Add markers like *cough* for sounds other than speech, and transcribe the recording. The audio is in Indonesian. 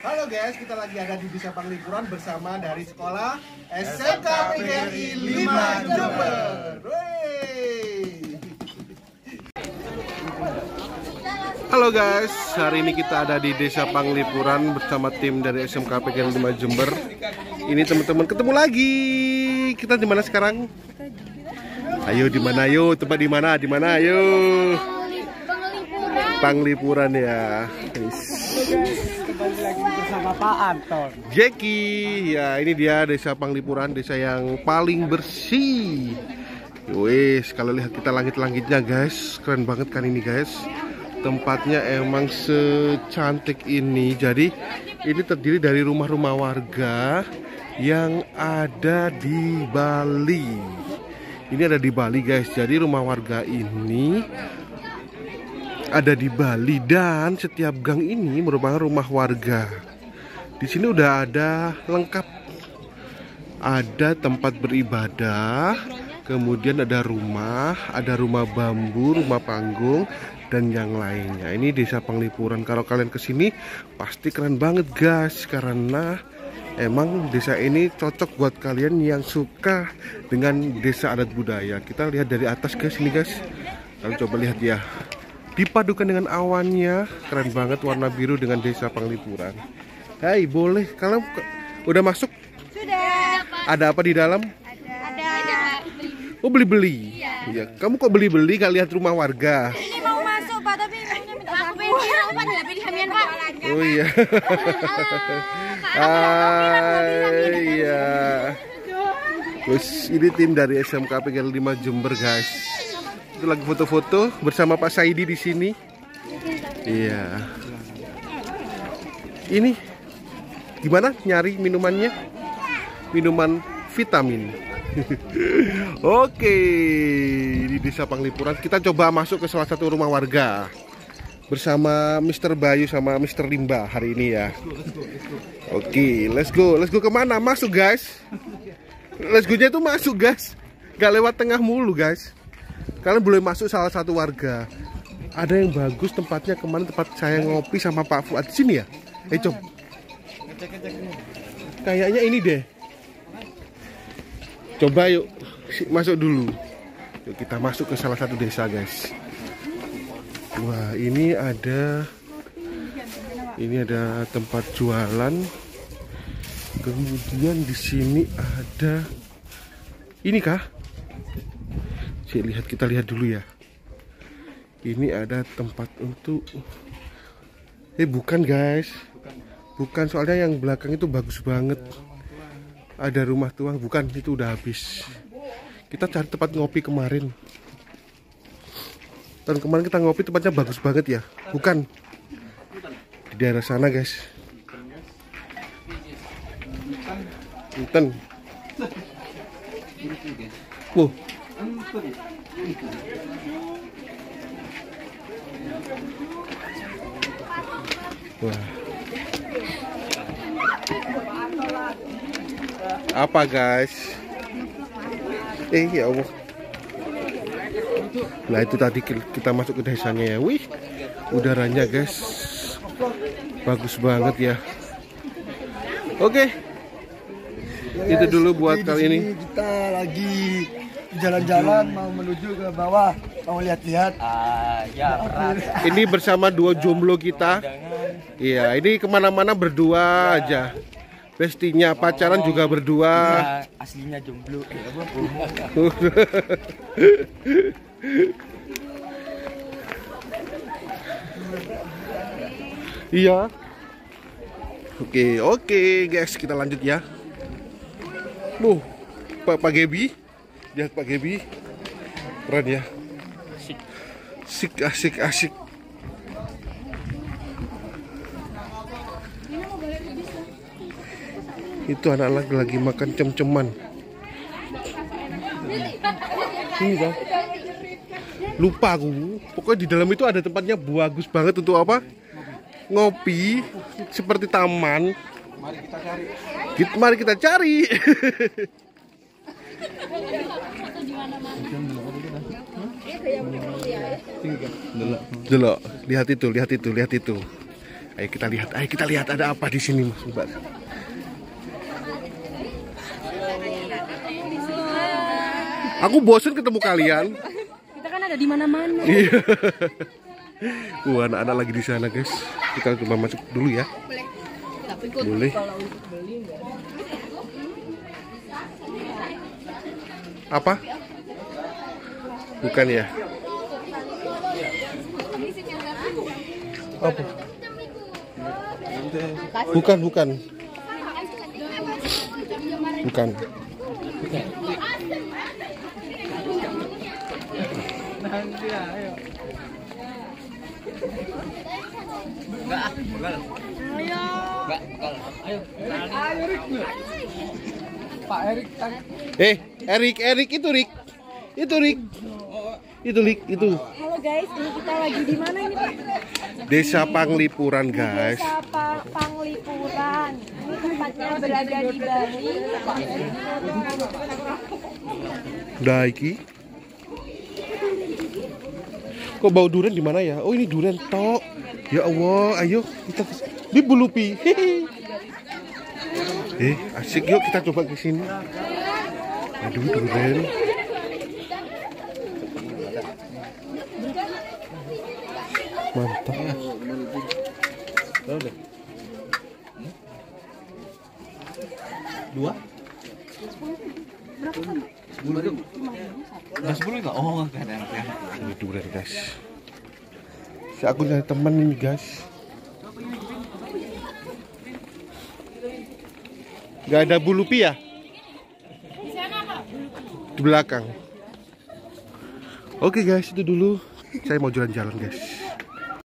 Halo guys, kita lagi ada di Desa Panglipuran bersama dari sekolah SMK PGRI 5 Jember. Halo guys, hari ini kita ada di Desa Panglipuran bersama tim dari SMK PGRI 5 Jember. Ini teman-teman ketemu lagi. Kita di mana sekarang? Ayo di mana? Ayo tempat di mana? Di mana? Ayo. Panglipuran ya. Kembali lagi bersama Pak Anton. Jackie, ya ini dia desa Panglipuran, desa yang paling bersih. Wes, kalau lihat kita langit-langitnya guys, keren banget kan ini guys. Tempatnya emang secantik ini. Jadi ini terdiri dari rumah-rumah warga yang ada di Bali. Ini ada di Bali guys. Jadi rumah warga ini ada di Bali dan setiap gang ini merupakan rumah warga. Di sini udah ada lengkap. Ada tempat beribadah, kemudian ada rumah, ada rumah bambu, rumah panggung dan yang lainnya. Ini Desa Panglipuran. Kalau kalian ke sini pasti keren banget guys karena emang desa ini cocok buat kalian yang suka dengan desa adat budaya. Kita lihat dari atas guys ini guys. Kalian coba lihat ya dipadukan dengan awannya. Keren banget warna biru dengan desa Panglipuran. Hai boleh. Kalian udah masuk Sudah. ada apa di dalam? Ada. Ada. oh beli beli iya. Kamu kok beli beli gak lihat rumah warga? Ini mau masuk Pak, tapi minta Aku pengen Pak, Pak. oh iya. Hai iya. Terus ini tim dari SMK PGL 5 Jember guys itu lagi foto-foto bersama Pak Saidi di sini. Iya. Ini gimana nyari minumannya? Minuman vitamin. *laughs* Oke, di Desa Panglipuran kita coba masuk ke salah satu rumah warga bersama Mr. Bayu sama Mr. Limba hari ini ya. Oke, let's go. Let's go ke mana? Masuk guys. Let's go-nya itu masuk guys. Gak lewat tengah mulu guys kalian boleh masuk salah satu warga. Ada yang bagus tempatnya kemarin tempat saya ngopi sama Pak Fuad. Di sini ya? Eh coba. Kayaknya ini deh. Coba yuk masuk dulu. Yuk kita masuk ke salah satu desa guys. Wah ini ada ini ada tempat jualan. Kemudian di sini ada ini kah Cik, lihat kita lihat dulu ya. Ini ada tempat untuk Eh bukan guys. Bukan soalnya yang belakang itu bagus banget. Ada rumah tua, bukan itu udah habis. Kita cari tempat ngopi kemarin. Dan kemarin kita ngopi tempatnya bagus banget ya. Bukan di daerah sana guys. Punten. Wow, Wah. Apa guys? Eh ya Allah. Nah itu tadi kita masuk ke desanya ya. Wih, udaranya guys, bagus banget ya. Oke, itu dulu buat kali ini. Kita lagi jalan-jalan mau menuju ke bawah, mau lihat-lihat. Ah, ya berat. Ini bersama dua jomblo kita. Iya, ini ke mana-mana berdua aja. Bestinya pacaran juga berdua. Ya, aslinya jomblo. Iya. Oke, oke guys, kita lanjut ya. Nuh, Pak Pak Gebi. Lihat Pak Gebi. Keren ya. Asik, asik, asik. Itu anak-anak lagi makan cem-ceman. Ini bang. Lupa aku. Pokoknya di dalam itu ada tempatnya bagus banget untuk apa? Ngopi seperti taman. Mari kita cari. Kita, mari kita cari. *laughs* Delok, lihat itu, lihat itu, lihat itu. Ayo kita lihat, ayo kita lihat ada apa di sini Mas Mbak. Aku bosen ketemu kalian. Kita kan ada di mana-mana. Iya. Wah, anak-anak lagi di sana, guys. Kita coba masuk dulu ya. Tapi kok Boleh. kalau untuk beli enggak? Apa? Bukan ya? Apa? Bukan, bukan. Bukan. Enggak, ayo. Pak Erik Eh, Erik, Erik itu Rik. Itu Rik. Itu Rik, itu. Halo guys, ini kita lagi di mana ini Pak? Desa Panglipuran, guys. Desa Pa- Panglipuran. Ini tempatnya berada di Bali. Daiki. Kok bau durian di mana ya? Oh, ini durian tok. Ya Allah, ayo kita Di Bulupi. Eh, asik yuk kita coba ke sini. Aduh, durian. Mantap. Dua? Sepuluh. Enggak sepuluh enggak? Oh, enggak ada. Ini durian, guys. Si aku nyari teman ini, guys. Gak ada bulupi ya? Di belakang. Oke guys, itu dulu. Saya mau jalan-jalan guys.